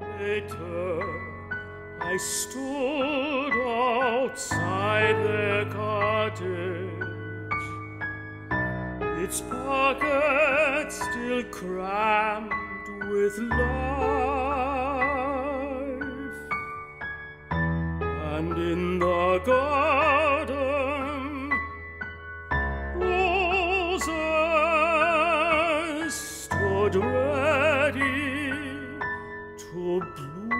Later, I stood outside their cottage, its pockets still crammed with life, and in the garden blue